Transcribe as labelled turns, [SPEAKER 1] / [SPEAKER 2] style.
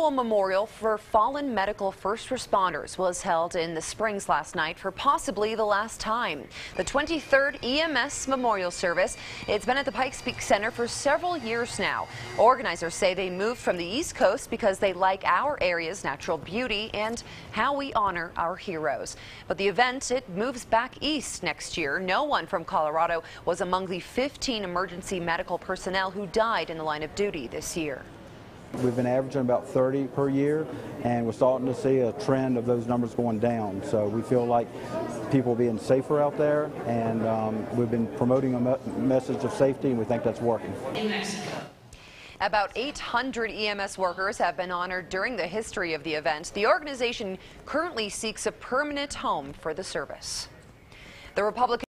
[SPEAKER 1] annual memorial for fallen medical first responders was held in the Springs last night for possibly the last time. The 23rd EMS Memorial Service. It's been at the Pikes Peak Center for several years now. Organizers say they moved from the East Coast because they like our area's natural beauty and how we honor our heroes. But the event, it moves back east next year. No one from Colorado was among the 15 emergency medical personnel who died in the line of duty this year.
[SPEAKER 2] We've been averaging about 30 per year, and we're starting to see a trend of those numbers going down. So we feel like people are being safer out there, and um, we've been promoting a me message of safety, and we think that's working.
[SPEAKER 1] About 800 EMS workers have been honored during the history of the event. The organization currently seeks a permanent home for the service. The Republican